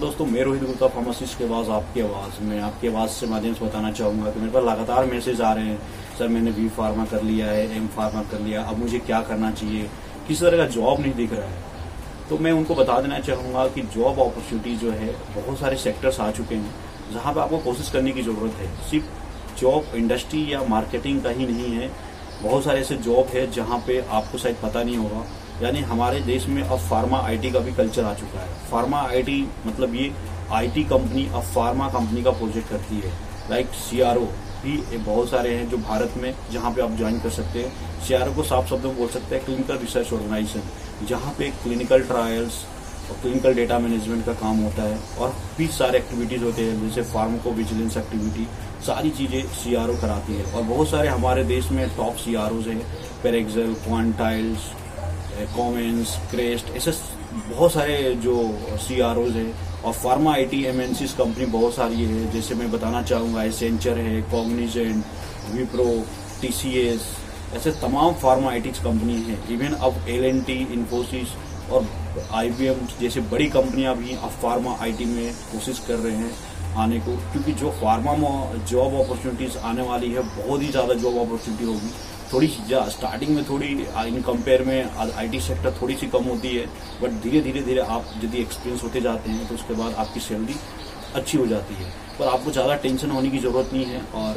मैं रोहित गुप्ता फार्मासिस्ट के आवाज़ आपकी आवाज़, मैं आपकी आवाज़ से माध्यम से बताना चाहूँगा कि मेरे पास लगातार मैसेज आ रहे हैं, सर, मैंने बी फार्मा कर लिया है एम फार्मा कर लिया, अब मुझे क्या करना चाहिए? किसी तरह का जॉब नहीं दिख रहा है। तो मैं उनको बता देना चाहूँगा कि जॉब अपॉर्चुनिटी जो है, बहुत सारे सेक्टर्स आ चुके हैं, जहाँ पर आपको कोशिश करने की ज़रूरत है। सिर्फ़ जॉब इंडस्ट्री या मार्केटिंग का ही नहीं है, बहुत सारे ऐसे जॉब है जहाँ पे आपको शायद पता नहीं होगा। यानी हमारे देश में अब फार्मा आईटी का भी कल्चर आ चुका है। फार्मा आईटी मतलब ये आईटी कंपनी अब फार्मा कंपनी का प्रोजेक्ट करती है। लाइक सीआरओ भी बहुत सारे हैं जो भारत में जहाँ पे आप ज्वाइन कर सकते हैं। सीआरओ को साफ़ शब्दों में बोल सकते हैं क्लिनिकल रिसर्च ऑर्गेनाइजेशन जहाँ पे क्लिनिकल ट्रायल्स और क्लिनिकल डेटा मैनेजमेंट का काम होता है और भी सारे एक्टिविटीज़ होते हैं, जैसे फार्मको विजिलेंस एक्टिविटी सारी चीज़ें सीआरओ कराती है। और बहुत सारे हमारे देश में टॉप सीआरओ हैं पेरेक्सल क्वांटाइल्स कॉमेंस क्रेस्ट ऐसे बहुत सारे जो सी आर ओज है और pharma I T M N C company बहुत सारी है, जैसे मैं बताना चाहूँगा एसेंचर है Cognizant Wipro T C S ऐसे तमाम फार्मा आई टी कंपनी है। इवन अब एल एन टी इन्फोसिस और आई बी एम जैसे बड़ी कंपनियाँ भी अब फार्मा आई टी में कोशिश कर रहे हैं आने को, क्योंकि जो फार्मा जॉब अपॉर्चुनिटीज़ आने वाली है, बहुत ही ज़्यादा जॉब अपॉर्चुनिटी होगी। थोड़ी स्टार्टिंग में थोड़ी इन कंपेयर में आईटी सेक्टर थोड़ी सी कम होती है बट धीरे धीरे धीरे आप यदि एक्सपीरियंस होते जाते हैं तो उसके बाद आपकी सैलरी अच्छी हो जाती है। पर आपको ज़्यादा टेंशन होने की ज़रूरत नहीं है, और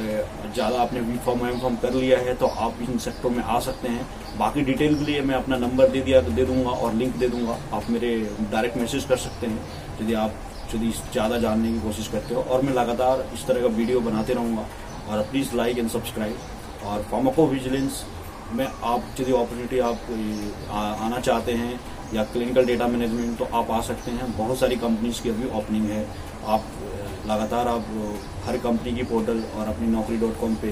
ज़्यादा आपने वी फॉर्म एम फॉर्म कर लिया है तो आप इन सेक्टरों में आ सकते हैं। बाकी डिटेल के लिए मैं अपना नंबर दे दिया दे दूँगा, और लिंक दे दूँगा। आप मेरे डायरेक्ट मैसेज कर सकते हैं, यदि आप यदि ज़्यादा जानने की कोशिश करते हो। और मैं लगातार इस तरह का वीडियो बनाते रहूँगा, और प्लीज़ लाइक एंड सब्सक्राइब और फार्माको विजिलेंस में आप यदि अपॉर्चुनिटी आप आना चाहते हैं या क्लिनिकल डेटा मैनेजमेंट तो आप आ सकते हैं। बहुत सारी कंपनीज़ की अभी ओपनिंग है। आप लगातार आप हर कंपनी की पोर्टल और अपनी नौकरी डॉट कॉम पे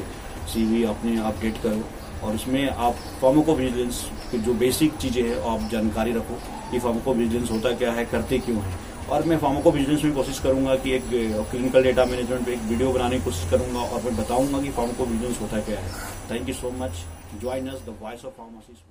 सीवी अपने अपडेट करो। और उसमें आप फार्माको विजिलेंस की जो बेसिक चीज़ें हैं, आप जानकारी रखो कि फार्माको विजिलेंस होता क्या है, करते क्यों है। और मैं फार्माको बिज़नेस में कोशिश करूँगा कि एक क्लिनिकल डेटा मैनेजमेंट पे एक वीडियो बनाने की कोशिश करूँगा और मैं बताऊँगा कि फार्माको बिज़नेस होता क्या है। Thank you so much. Join us, the voice of pharmacists.